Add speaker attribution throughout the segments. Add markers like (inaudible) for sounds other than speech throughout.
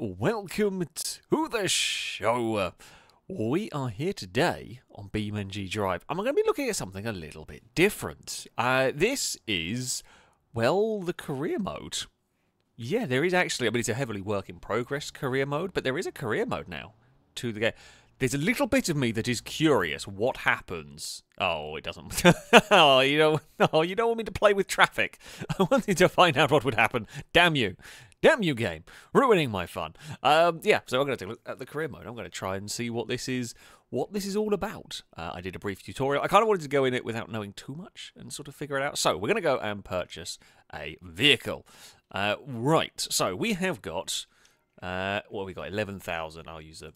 Speaker 1: welcome to the show. We are here today on BeamNG Drive. I'm going to be looking at something a little bit different. Uh, this is, well, the career mode. Yeah, there is actually, I mean, it's a heavily work in progress career mode, but there is a career mode now to the game. There's a little bit of me that is curious what happens. Oh, it doesn't. (laughs) oh, you don't. (laughs) Oh, you don't want me to play with traffic. (laughs) I wanted to find out what would happen. Damn you. Damn you, game, ruining my fun. Um, yeah, so I'm going to take a look at the career mode. I'm going to try and see what this is, what this is all about. Uh, I did a brief tutorial. I kind of wanted to go in it without knowing too much and sort of figure it out. So we're going to go and purchase a vehicle. Uh, right. So we have got. Uh, what we got? Eleven thousand. I'll use a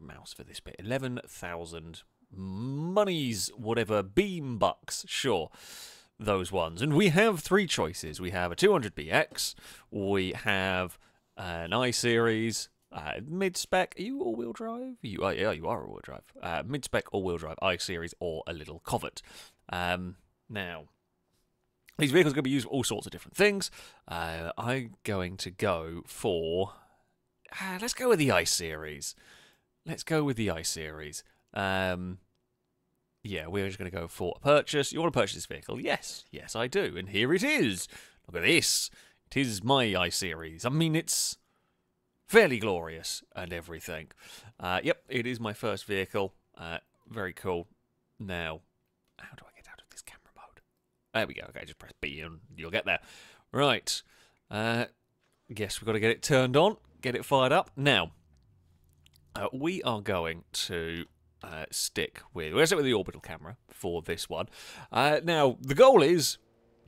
Speaker 1: mouse for this bit. Eleven thousand monies, whatever, beam bucks. Sure those ones. And we have three choices. We have a 200BX, we have an i-Series, uh, mid-spec, are you all-wheel drive? You are, yeah, you are all-wheel drive. Uh, mid-spec, all-wheel drive, i-Series, or a little Covet. Um, now, these vehicles are going to be used for all sorts of different things. Uh, I'm going to go for... Uh, let's go with the i-Series. Let's go with the i-Series. Um, yeah, we're just going to go for a purchase. You want to purchase this vehicle? Yes, yes, I do. And here it is. Look at this. It is my i-Series. I mean, it's fairly glorious and everything. Uh, yep, it is my first vehicle. Uh, very cool. Now, how do I get out of this camera mode? There we go. Okay, just press B and you'll get there. Right. Uh, guess we've got to get it turned on, get it fired up. Now, uh, we are going to uh, stick with. We're with the orbital camera for this one. Uh, now, the goal is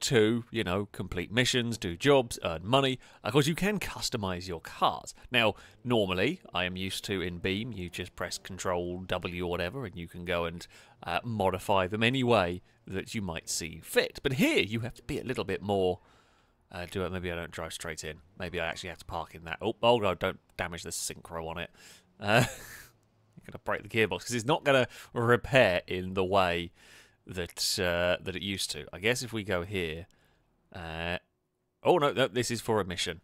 Speaker 1: to, you know, complete missions, do jobs, earn money. Of course, you can customize your cars. Now, normally, I am used to in Beam, you just press Control W or whatever, and you can go and uh, modify them any way that you might see fit. But here, you have to be a little bit more. Uh, do it. Maybe I don't drive straight in. Maybe I actually have to park in that. Oh, oh no! Don't damage the synchro on it. Uh, (laughs) going to break the gearbox because it's not going to repair in the way that uh, that it used to. I guess if we go here, uh, oh no, no, this is for a mission.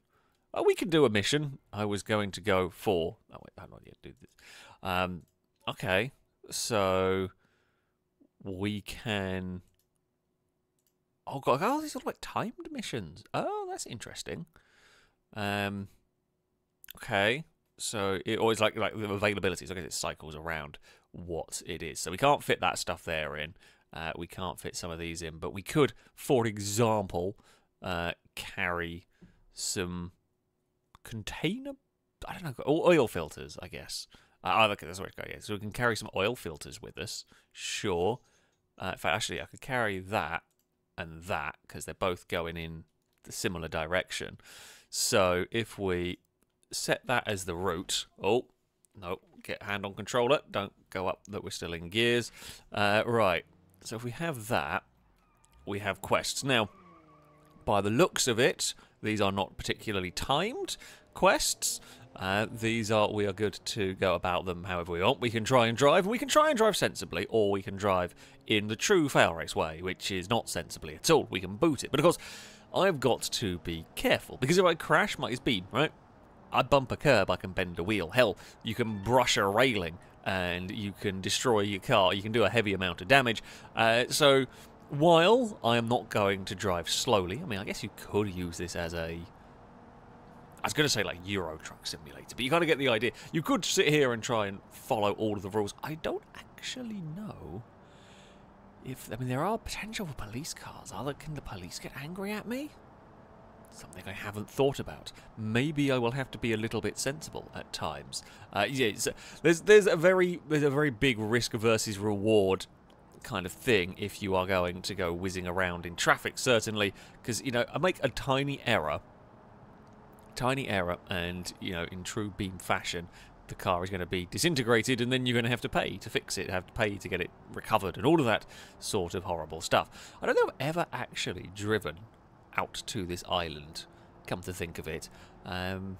Speaker 1: Oh, we can do a mission. I was going to go for. Oh wait, I'm not yet do this. Um, okay, so we can. Oh god, oh these are like timed missions. Oh, that's interesting. Um, okay, so it always like like the availability. So I guess it cycles around what it is. So we can't fit that stuff there in. Uh, we can't fit some of these in, but we could, for example, uh, carry some container. I don't know oil filters. I guess. Uh, oh, look, that's where it's going. So we can carry some oil filters with us. Sure. Uh, in fact, actually, I could carry that and that because they're both going in the similar direction. So if we set that as the route. Oh, no, get hand on controller. Don't go up that we're still in gears. Uh, right, so if we have that, we have quests. Now, by the looks of it, these are not particularly timed quests. Uh, these are, we are good to go about them however we want. We can try and drive, and we can try and drive sensibly, or we can drive in the true FailRace way, which is not sensibly at all. We can boot it. But of course, I've got to be careful, because if I crash, my speed, right? I bump a curb, I can bend a wheel. Hell, you can brush a railing and you can destroy your car. You can do a heavy amount of damage. Uh, so, while I am not going to drive slowly, I mean, I guess you could use this as a. I was going to say like Euro Truck Simulator, but you kind of get the idea. You could sit here and try and follow all of the rules. I don't actually know if. I mean, there are potential for police cars. Are there, can the police get angry at me? Something I haven't thought about. Maybe I will have to be a little bit sensible at times. Uh, yeah, there's there's a very there's a very big risk versus reward kind of thing if you are going to go whizzing around in traffic. Certainly, because you know I make a tiny error, tiny error, and you know in true Beam fashion, the car is going to be disintegrated and then you're going to have to pay to fix it, have to pay to get it recovered and all of that sort of horrible stuff. I don't know I've ever actually driven out to this island, come to think of it. Um,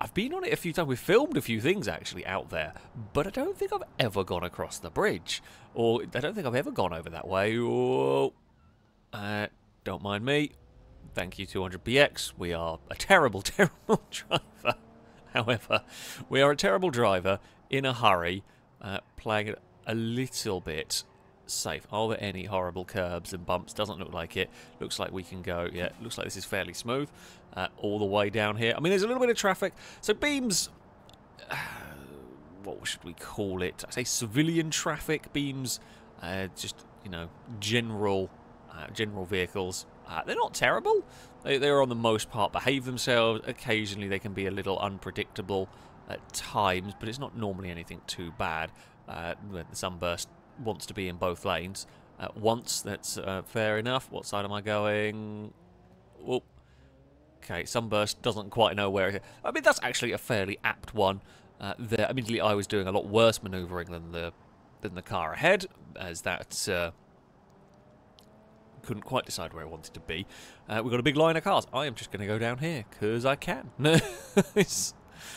Speaker 1: I've been on it a few times. We've filmed a few things actually out there, but I don't think I've ever gone across the bridge, or I don't think I've ever gone over that way. Or uh, don't mind me, Thank you, 200BX. We are a terrible, (laughs) terrible driver. However, we are a terrible driver in a hurry, uh, playing a little bit safe. Are there any horrible curbs and bumps? Doesn't look like it. Looks like we can go, yeah, looks like this is fairly smooth uh, all the way down here. I mean, there's a little bit of traffic. So beams, uh, (sighs) what should we call it? I say civilian traffic beams, uh, just, you know, general, uh, general vehicles. Uh, they're not terrible. They, they're on the most part behave themselves. Occasionally they can be a little unpredictable at times, but it's not normally anything too bad. Uh, the sunburst wants to be in both lanes at once. That's uh, fair enough. What side am I going? Oh, okay. Sunburst doesn't quite know where. It is. I mean, that's actually a fairly apt one. Uh, there, admittedly, I was doing a lot worse manoeuvring than the than the car ahead, as that uh, couldn't quite decide where I wanted to be. Uh, we've got a big line of cars. I am just going to go down here because I can. (laughs) it's,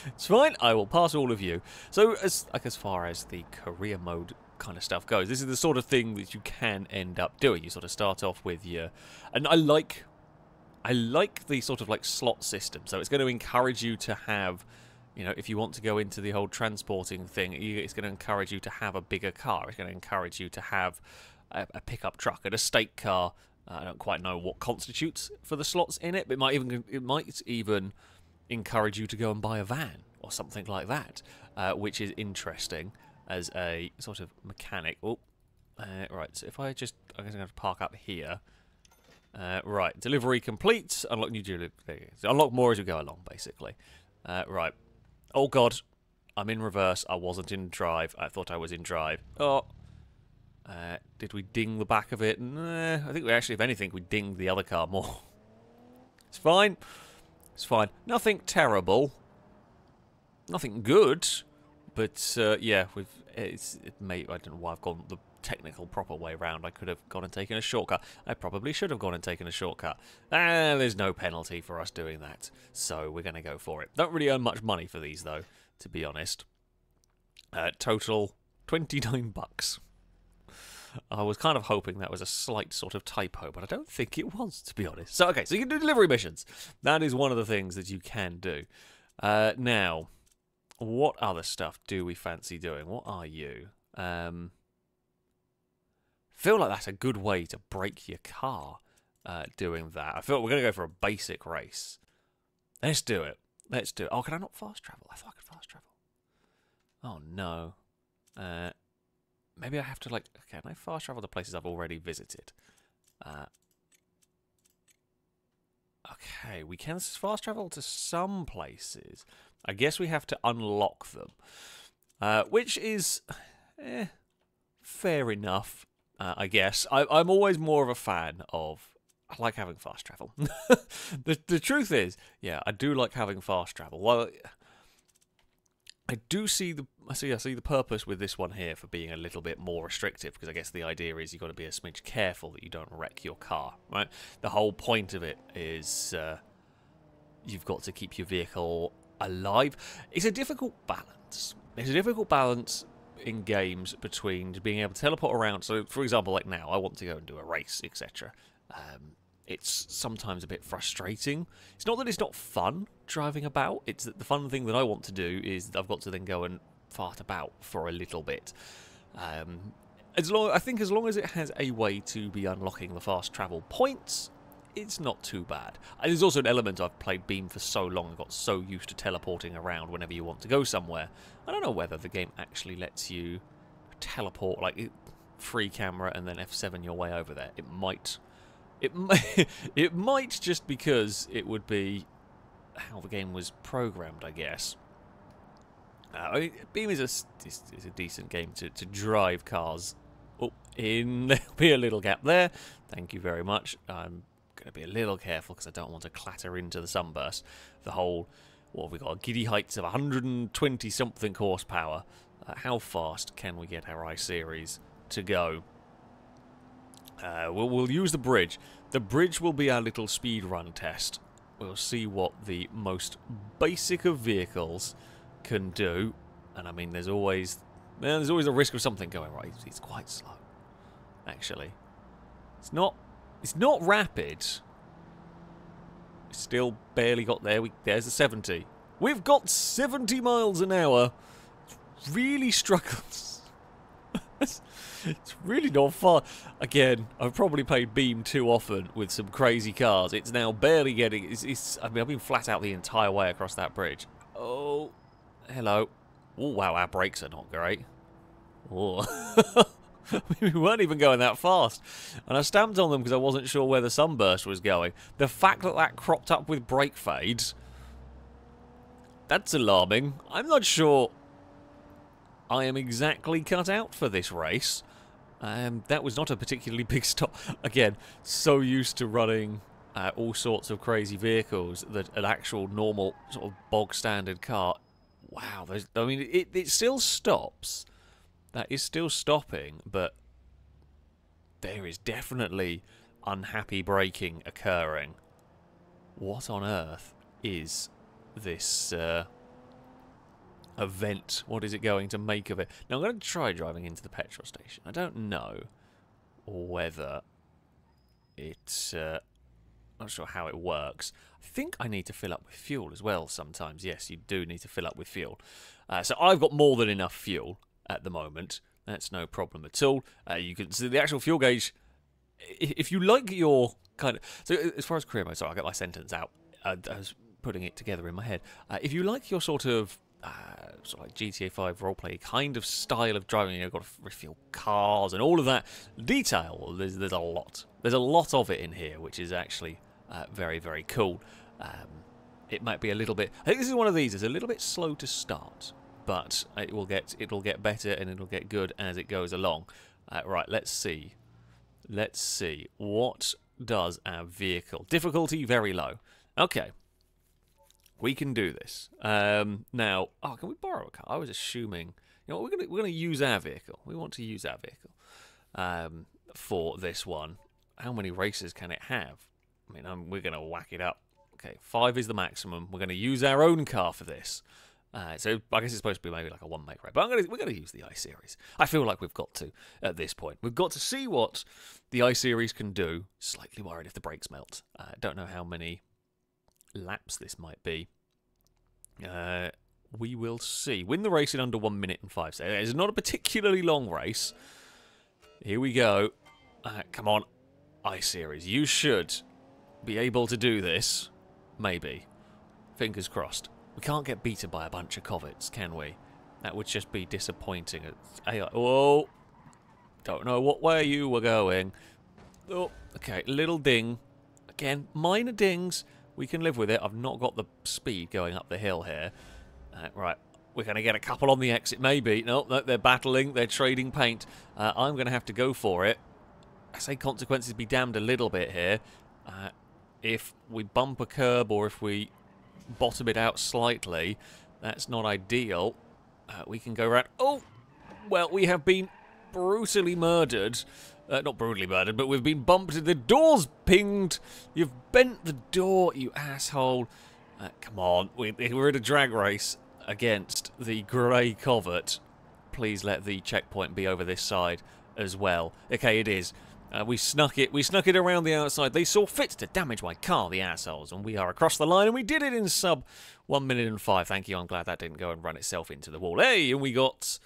Speaker 1: it's fine. I will pass all of you. So, as like as far as the career mode kind of stuff goes. This is the sort of thing that you can end up doing. You sort of start off with your, and I like, I like the sort of like slot system. So it's going to encourage you to have, you know, if you want to go into the whole transporting thing, it's going to encourage you to have a bigger car. It's going to encourage you to have a, a pickup truck, an estate car. I don't quite know what constitutes for the slots in it, but it might even it might even encourage you to go and buy a van or something like that, uh, which is interesting as a sort of mechanic. Oh, uh, right. So if I just, I guess I'm going to have to park up here. Uh, right, delivery complete. Unlock new delivery. So unlock more as you go along, basically. Uh, right. Oh God, I'm in reverse. I wasn't in drive. I thought I was in drive. Oh. Uh, did we ding the back of it? Nah, I think we actually, if anything, we dinged the other car more. (laughs) it's fine. It's fine. Nothing terrible. Nothing good. But uh, yeah, we've it's it may I don't know why I've gone the technical proper way round. I could have gone and taken a shortcut. I probably should have gone and taken a shortcut. And there's no penalty for us doing that, so we're going to go for it. Don't really earn much money for these though, to be honest. Uh, total 29 bucks. I was kind of hoping that was a slight sort of typo, but I don't think it was, to be honest. So, okay, so you can do delivery missions. That is one of the things that you can do. Uh, now, what other stuff do we fancy doing? What are you? Um, feel like that's a good way to break your car. Uh, doing that, I feel we're going to go for a basic race. Let's do it. Let's do it. Oh, can I not fast travel? I thought I could fast travel. Oh no. Uh, maybe I have to like. Okay, Can I fast travel to places I've already visited? Uh, okay, we can fast travel to some places. I guess we have to unlock them, uh, which is eh, fair enough. Uh, I guess I, I'm always more of a fan of. I like having fast travel. (laughs) the the truth is, yeah, I do like having fast travel. Well, I do see the I see I see the purpose with this one here for being a little bit more restrictive because I guess the idea is you've got to be a smidge careful that you don't wreck your car, right? The whole point of it is uh, you've got to keep your vehicle alive. It's a difficult balance. It's a difficult balance in games between being able to teleport around. So, for example, like now, I want to go and do a race, etc. Um, it's sometimes a bit frustrating. It's not that it's not fun driving about. It's that the fun thing that I want to do is I've got to then go and fart about for a little bit. Um, as long, I think as long as it has a way to be unlocking the fast travel points, it's not too bad. And there's also an element I've played Beam for so long and got so used to teleporting around whenever you want to go somewhere. I don't know whether the game actually lets you teleport, like free camera and then F7 your way over there. It might, it (laughs) it might just because it would be how the game was programmed, I guess. Uh, I mean, Beam is a, is, is a decent game to, to drive cars. Oh, in (laughs) there'll be a little gap there. Thank you very much. I'm going to be a little careful because I don't want to clatter into the sunburst. The whole, what have we got? Giddy heights of 120 something horsepower. Uh, how fast can we get our I-Series to go? Uh, we'll, we'll use the bridge. The bridge will be our little speed run test. We'll see what the most basic of vehicles can do. And I mean, there's always there's always a risk of something going right. It's quite slow, actually. It's not it's not rapid, Still barely got there. We, there's a 70. We've got 70 miles an hour. It's Really struggles. (laughs) it's really not far. Again, I've probably played Beam too often with some crazy cars. It's now barely getting... It's, it's, I mean, I've been flat out the entire way across that bridge. Oh, hello. Oh, wow, our brakes are not great. Oh. (laughs) (laughs) we weren't even going that fast. And I stamped on them because I wasn't sure where the sunburst was going. The fact that that cropped up with brake fades, that's alarming. I'm not sure I am exactly cut out for this race. Um, that was not a particularly (laughs) big stop. Again, so used to running uh, all sorts of crazy vehicles that an actual normal sort of bog standard car. Wow, I mean, it, it still stops that is still stopping, but there is definitely unhappy braking occurring. What on earth is this uh, event? What is it going to make of it? Now, I'm going to try driving into the petrol station. I don't know whether it's... Uh, not sure how it works. I think I need to fill up with fuel as well sometimes. Yes, you do need to fill up with fuel. Uh, so I've got more than enough fuel at the moment. That's no problem at all. Uh, you can see the actual fuel gauge. If you like your kind of so as far as career mode, sorry, I got my sentence out. Uh, I was putting it together in my head. Uh, if you like your sort of uh, sort of like GTA 5 roleplay kind of style of driving, you know, got to refuel cars and all of that detail. There's there's a lot. There's a lot of it in here, which is actually uh, very very cool. Um, it might be a little bit. I think this is one of these. It's a little bit slow to start but it will get it'll get better and it'll get good as it goes along. Uh, right, let's see. Let's see. What does our vehicle? Difficulty very low. Okay. We can do this. Um, now, oh, can we borrow a car? I was assuming, you know, we're gonna we're gonna use our vehicle. We want to use our vehicle um, for this one. How many races can it have? I mean, I'm, we're gonna whack it up. Okay, five is the maximum. We're gonna use our own car for this. Uh, so I guess it's supposed to be maybe like a one make rate, but I'm gonna, we're going to use the i series. I feel like we've got to at this point. We've got to see what the i series can do. Slightly worried if the brakes melt. I uh, don't know how many laps this might be. Uh, we will see. Win the race in under one minute and five seconds. It's not a particularly long race. Here we go. Uh, come on, i series. You should be able to do this. Maybe. Fingers crossed. We can't get beaten by a bunch of Covets, can we? That would just be disappointing. Whoa! Don't know what way you were going. Oh, okay, little ding. Again, minor dings. We can live with it. I've not got the speed going up the hill here. Uh, right, we're going to get a couple on the exit, maybe. No, no they're battling. They're trading paint. Uh, I'm going to have to go for it. I say consequences be damned a little bit here. Uh, if we bump a curb or if we bottom it out slightly. That's not ideal. Uh, we can go around... Oh! Well, we have been brutally murdered. Uh, not brutally murdered, but we've been bumped. The door's pinged. You've bent the door, you asshole. Uh, come on. We, we're in a drag race against the grey Covet. Please let the checkpoint be over this side as well. Okay, it is. Uh, we snuck it. We snuck it around the outside. They saw fit to damage my car, the assholes, and we are across the line, and we did it in sub one minute and five. Thank you. I'm glad that didn't go and run itself into the wall. Hey, and we got.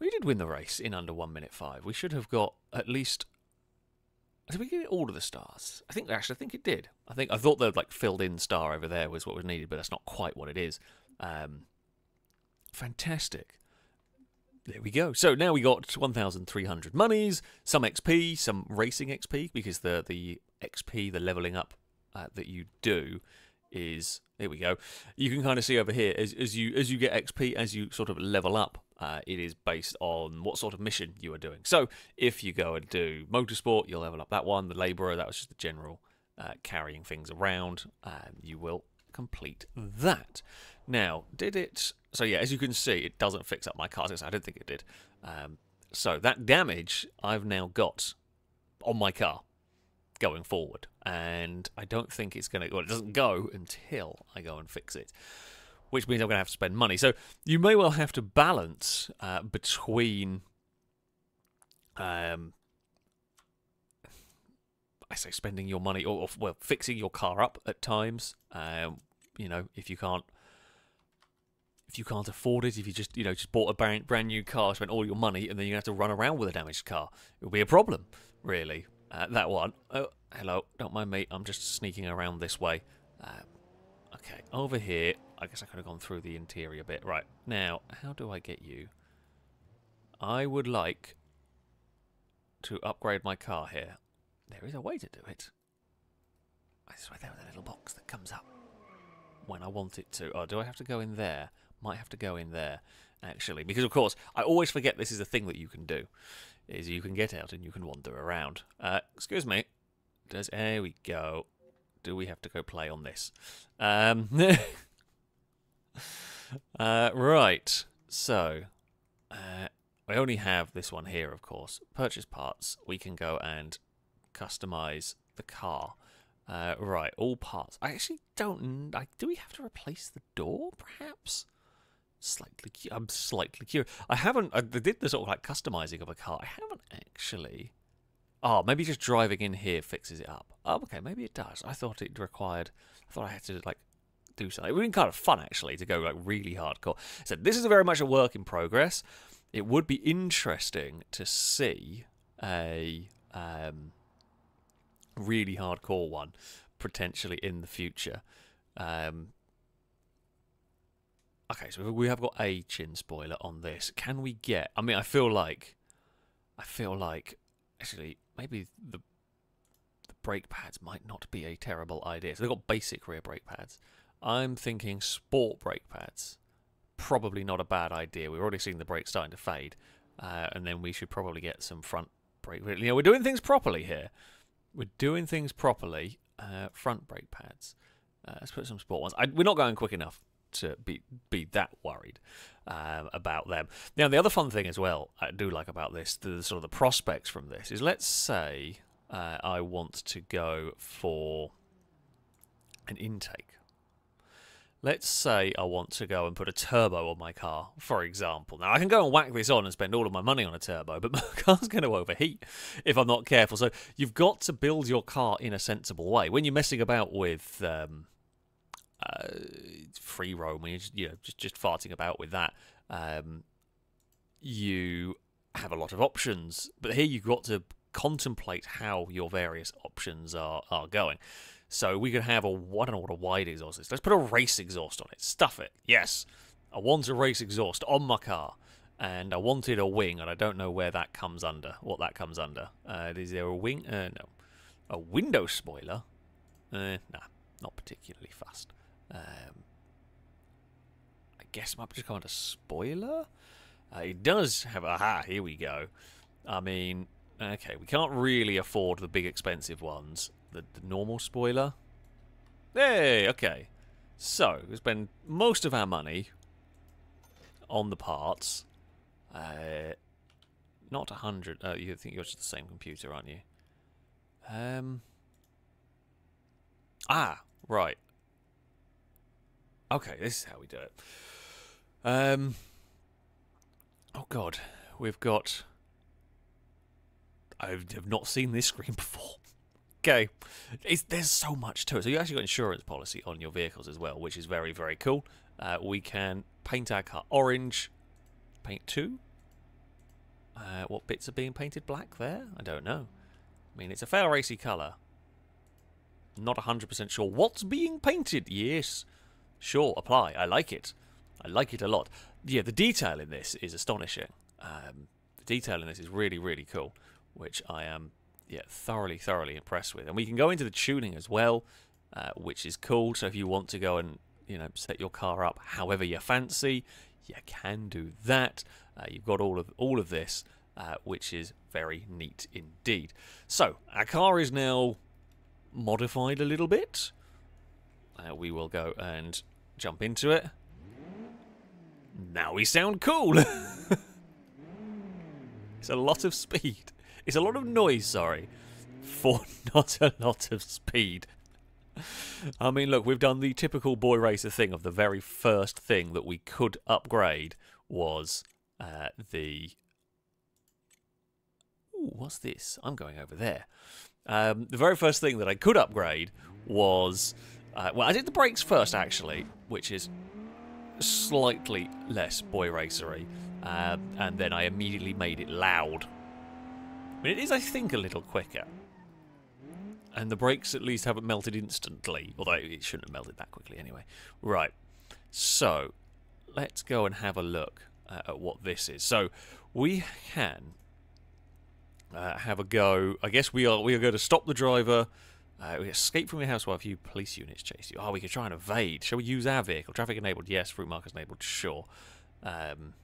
Speaker 1: We did win the race in under one minute five. We should have got at least. Did we get all of the stars? I think actually, I think it did. I think I thought the like filled in star over there was what was needed, but that's not quite what it is. Um, fantastic. There we go. So now we got 1,300 monies, some XP, some racing XP, because the, the XP, the leveling up uh, that you do is Here we go. You can kind of see over here as, as you as you get XP as you sort of level up. Uh, it is based on what sort of mission you are doing. So if you go and do motorsport, you'll level up that one. The labourer, that was just the general uh, carrying things around. Um, you will complete that. Now, did it so yeah, as you can see, it doesn't fix up my car. I don't think it did. Um, so that damage I've now got on my car going forward, and I don't think it's going to. Well, it doesn't go until I go and fix it, which means I'm going to have to spend money. So you may well have to balance uh, between. Um, I say spending your money or, or well fixing your car up at times. Um, you know, if you can't if you can't afford it, if you just you know just bought a brand, brand new car, spent all your money, and then you have to run around with a damaged car, it will be a problem, really. Uh, that one. Oh, hello. Don't mind me. I'm just sneaking around this way. Uh, okay, over here. I guess I could have gone through the interior bit. Right now, how do I get you? I would like to upgrade my car here. There is a way to do it. I swear there with a little box that comes up when I want it to. Oh, do I have to go in there? Might have to go in there, actually. Because, of course, I always forget this is a thing that you can do. Is you can get out and you can wander around. Uh, excuse me. Does There we go. Do we have to go play on this? Um, (laughs) uh, right. So, uh, we only have this one here, of course. Purchase parts. We can go and customize the car. Uh, right, all parts. I actually don't. Do we have to replace the door, perhaps? Slightly. I'm slightly curious. I haven't. I did the sort of like customizing of a car. I haven't actually. Oh, maybe just driving in here fixes it up. Oh, okay, maybe it does. I thought it required. I thought I had to like do something. It would be kind of fun actually to go like really hardcore. So this is very much a work in progress. It would be interesting to see a um, really hardcore one potentially in the future. Um, okay, so we have got a chin spoiler on this. Can we get? I mean, I feel like, I feel like actually maybe the the brake pads might not be a terrible idea. So they've got basic rear brake pads. I'm thinking sport brake pads. Probably not a bad idea. We've already seen the brakes starting to fade, uh, and then we should probably get some front brake. You know, we're doing things properly here. We're doing things properly. Uh, front brake pads. Uh, let's put some sport ones. I, we're not going quick enough to be be that worried um, about them. Now, the other fun thing as well I do like about this, the sort of the prospects from this, is let's say uh, I want to go for an intake. Let's say I want to go and put a turbo on my car, for example. Now, I can go and whack this on and spend all of my money on a turbo, but (laughs) my car's going to overheat if I'm not careful. So you've got to build your car in a sensible way. When you're messing about with um, uh, free roam, when you're just, you know, just, just farting about with that, um, you have a lot of options. But here you've got to contemplate how your various options are, are going. So we could have a, I don't know what a wide exhaust is. Let's put a race exhaust on it. Stuff it. Yes. I want a race exhaust on my car. And I wanted a wing, and I don't know where that comes under, what that comes under. Uh, is there a wing? Uh, no. A window spoiler? Uh, nah, not particularly fast. Um, I guess it might just called a spoiler? Uh, it does have, aha, here we go. I mean, okay, we can't really afford the big expensive ones the, the normal spoiler. Hey, okay. So, we spend most of our money on the parts. Uh, not a hundred. Uh, you think you're just the same computer, aren't you? Um. Ah, right. Okay, this is how we do it. Um. Oh God, we've got. I have not seen this screen (laughs) before. Okay, it's, there's so much to it. So you actually got insurance policy on your vehicles as well, which is very very cool. Uh, we can paint our car orange, paint two. Uh, what bits are being painted black there? I don't know. I mean, it's a fair racy colour. Not 100% sure what's being painted. Yes, sure, apply. I like it. I like it a lot. Yeah, the detail in this is astonishing. Um, the detail in this is really, really cool, which I am yeah, thoroughly, thoroughly impressed with. And we can go into the tuning as well, uh, which is cool. So if you want to go and you know set your car up however you fancy, you can do that. Uh, you've got all of all of this, uh, which is very neat indeed. So our car is now modified a little bit. Uh, we will go and jump into it. Now we sound cool. (laughs) it's a lot of speed. It's a lot of noise, sorry, for (laughs) not a lot of speed. I mean, look, we've done the typical boy racer thing of the very first thing that we could upgrade was uh, the ooh, what's this? I'm going over there. Um, the very first thing that I could upgrade was, uh, well, I did the brakes first actually, which is slightly less boy racery, um, and then I immediately made it loud. Mean, it is, I think, a little quicker. And the brakes at least haven't melted instantly, although it shouldn't have melted that quickly anyway. Right, so let's go and have a look uh, at what this is. So we can uh, have a go. I guess we are we are going to stop the driver. Uh, we escape from your house while a few police units chase you. Oh, we could try and evade. Shall we use our vehicle? Traffic enabled, yes. Route markers enabled, sure. Um,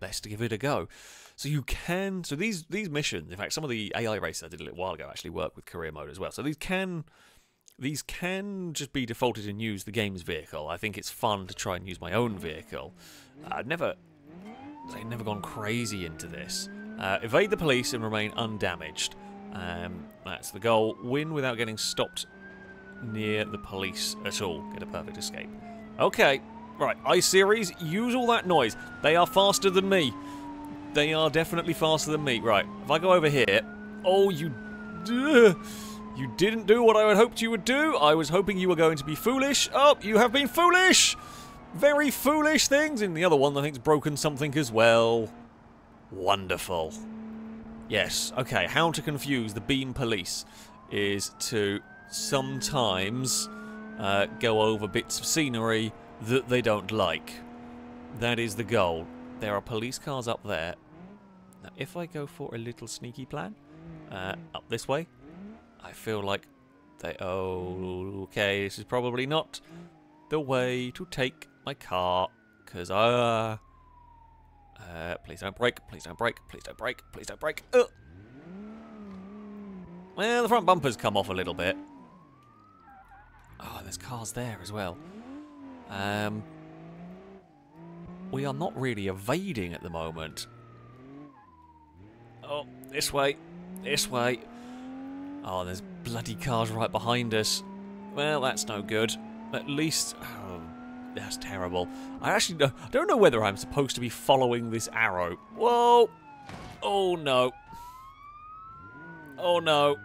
Speaker 1: let's give it a go. So you can. So these these missions, in fact, some of the AI races I did a little while ago actually work with career mode as well. So these can these can just be defaulted and use the game's vehicle. I think it's fun to try and use my own vehicle. I've never I've never gone crazy into this. Uh, evade the police and remain undamaged. Um, that's the goal. Win without getting stopped near the police at all. Get a perfect escape. Okay, right. I-Series, use all that noise. They are faster than me. They are definitely faster than me. Right, if I go over here... Oh, you... You didn't do what I had hoped you would do. I was hoping you were going to be foolish. Oh, you have been foolish! Very foolish things. And the other one, I think, has broken something as well. Wonderful. Yes, okay, how to confuse the beam police is to sometimes uh, go over bits of scenery that they don't like. That is the goal. There are police cars up there. Now, if I go for a little sneaky plan, uh, up this way, I feel like they... Oh, okay, this is probably not the way to take my car, because, uh... Uh, please don't break, please don't break, please don't break, please don't break. Uh. Well, the front bumper's come off a little bit. Oh, there's cars there as well. Um, we are not really evading at the moment. Oh, this way, this way. Oh, there's bloody cars right behind us. Well, that's no good. At least... That's terrible. I actually don't, know whether I'm supposed to be following this arrow. Whoa! Oh, no. Oh, no.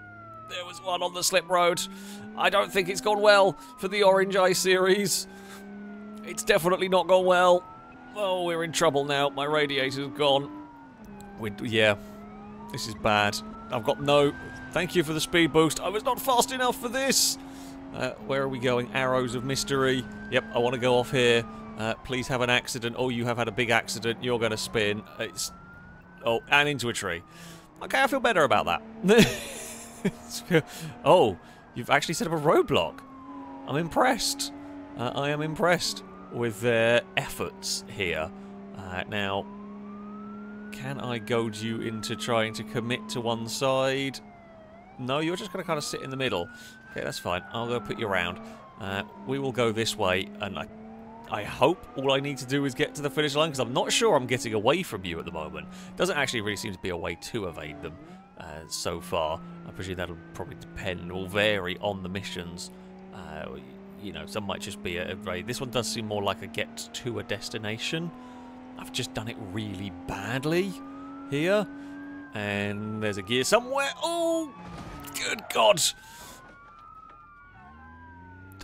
Speaker 1: There was one on the slip road. I don't think it's gone well for the Orange i-Series. It's definitely not gone well. Oh, we're in trouble now. My radiator's gone. we yeah, this is bad. I've got no... Thank you for the speed boost. I was not fast enough for this. Uh, where are we going? Arrows of mystery. Yep, I want to go off here. Uh, please have an accident. Oh, you have had a big accident. You're going to spin. It's... Oh, and into a tree. Okay, I feel better about that. (laughs) oh, you've actually set up a roadblock. I'm impressed. Uh, I am impressed with their efforts here. Uh, now, can I goad you into trying to commit to one side? No, you're just going to kind of sit in the middle. Okay, that's fine. I'll go put you around. Uh, we will go this way, and I, I hope all I need to do is get to the finish line, because I'm not sure I'm getting away from you at the moment. Doesn't actually really seem to be a way to evade them uh, so far. I presume that'll probably depend or vary on the missions. Uh, you know, some might just be a, a This one does seem more like a get to a destination. I've just done it really badly here. And there's a gear somewhere. Oh, good God.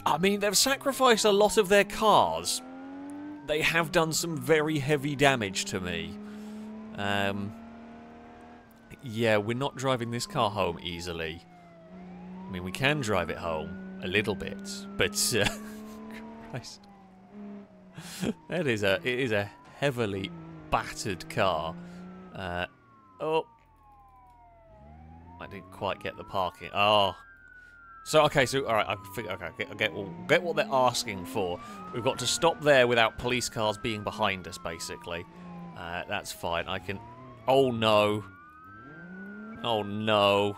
Speaker 1: I mean, they've sacrificed a lot of their cars. They have done some very heavy damage to me. Um, yeah, we're not driving this car home easily. I mean, we can drive it home a little bit, but uh, (laughs) Christ, that is a it is a heavily battered car. Uh, oh, didn't quite get the parking. Oh, so, okay, so, alright, I think, okay, get, get, get what they're asking for. We've got to stop there without police cars being behind us, basically. Uh, that's fine. I can... Oh, no. Oh, no.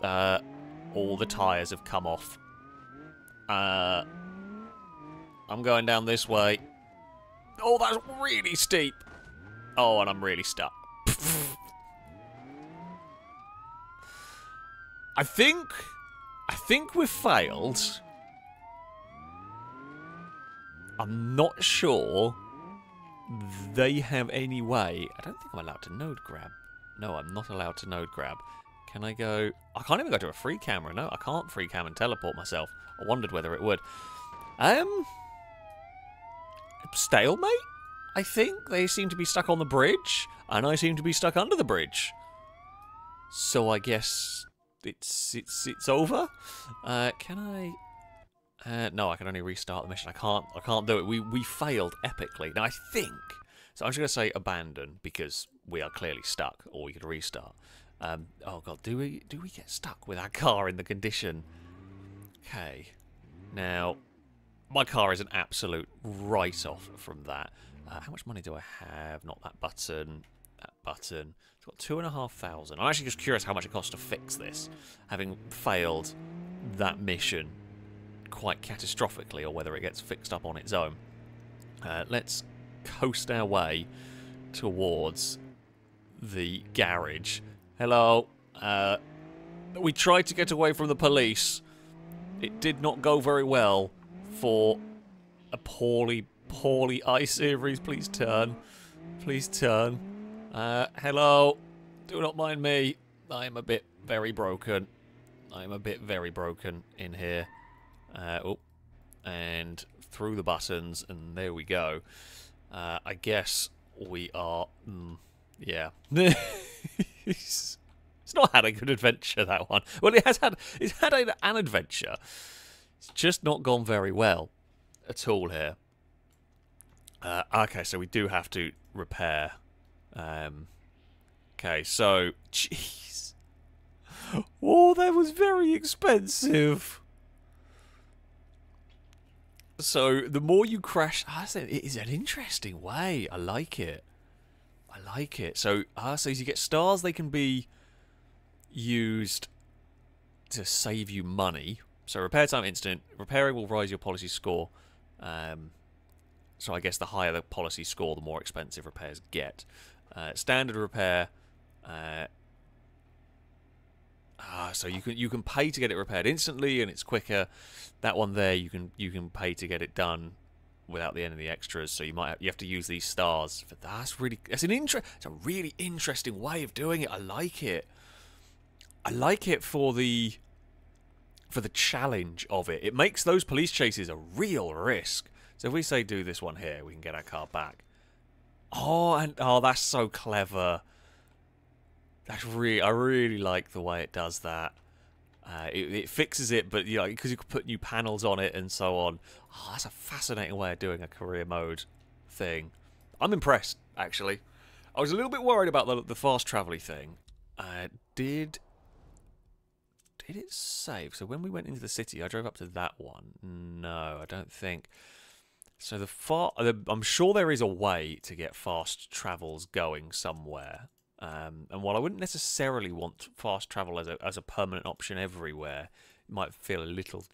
Speaker 1: Uh, all the tyres have come off. Uh, I'm going down this way. Oh, that's really steep. Oh, and I'm really stuck. (laughs) I think I think we've failed. I'm not sure they have any way. I don't think I'm allowed to node grab. No, I'm not allowed to node grab. Can I go... I can't even go to a free camera. No, I can't free cam and teleport myself. I wondered whether it would. Um... Stalemate? I think they seem to be stuck on the bridge, and I seem to be stuck under the bridge. So I guess it's it's it's over. Uh, can I? Uh, no, I can only restart the mission. I can't. I can't do it. We we failed epically. Now I think. So I'm just gonna say abandon because we are clearly stuck, or we could restart. Um, oh god, do we do we get stuck with our car in the condition? Okay. Now, my car is an absolute write-off from that. Uh, how much money do I have? Not that button. That button. It's got two and a half thousand. I'm actually just curious how much it costs to fix this, having failed that mission quite catastrophically, or whether it gets fixed up on its own. Uh, let's coast our way towards the garage. Hello. Uh, we tried to get away from the police. It did not go very well for a poorly, poorly i-Series. Please turn. Please turn. Uh, hello. Do not mind me. I am a bit very broken. I am a bit very broken in here. Uh, oh, and through the buttons, and there we go. Uh, I guess we are... Mm, yeah. (laughs) it's, not had a good adventure, that one. Well, it has had, it's had a, an adventure. It's just not gone very well at all here. Uh, okay, so we do have to repair. Um, okay, so... Jeez. Oh, that was very expensive. So the more you crash, I say it is an interesting way. I like it. I like it. So ah, so as you get stars, they can be used to save you money. So repair time instant. Repairing will rise your policy score. Um, so I guess the higher the policy score, the more expensive repairs get. Uh, standard repair. Uh, Ah, so you can you can pay to get it repaired instantly, and it's quicker. That one there, you can you can pay to get it done without the end of the extras. So you might have, you have to use these stars. But that's really it's an interest. It's a really interesting way of doing it. I like it. I like it for the for the challenge of it. It makes those police chases a real risk. So if we say do this one here, we can get our car back. Oh, and oh, that's so clever. That's really, I really like the way it does that. Uh, it, it, fixes it, but you know, because you can put new panels on it and so on. Oh, that's a fascinating way of doing a career mode thing. I'm impressed, actually. I was a little bit worried about the, the fast travel thing. Uh, did did it save? So when we went into the city, I drove up to that one. No, I don't think. So the far, I'm sure there is a way to get fast travels going somewhere. Um, and while I wouldn't necessarily want fast travel as a as a permanent option everywhere, it might feel a little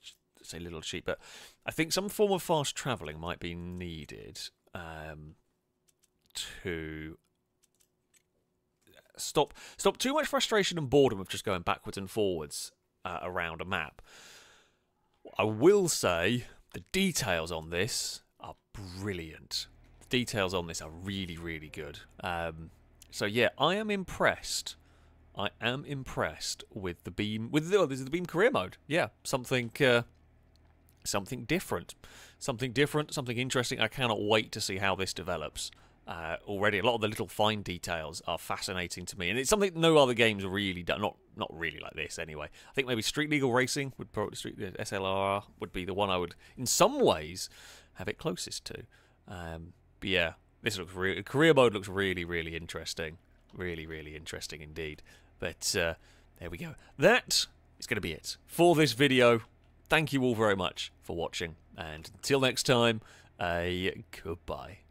Speaker 1: say a little cheap. But I think some form of fast traveling might be needed um, to stop stop too much frustration and boredom of just going backwards and forwards uh, around a map. I will say the details on this brilliant. The details on this are really really good. Um, so yeah, I am impressed. I am impressed with the beam with the, oh, this is the beam career mode. Yeah, something uh, something different, something different, something interesting. I cannot wait to see how this develops. Uh, already, a lot of the little fine details are fascinating to me, and it's something no other games really do. Not not really like this anyway. I think maybe Street Legal Racing would probably Street uh, SLR would be the one I would, in some ways, have it closest to. Um, but yeah, this looks career mode looks really really interesting, really really interesting indeed. But uh, there we go. That is going to be it for this video. Thank you all very much for watching, and until next time, a goodbye.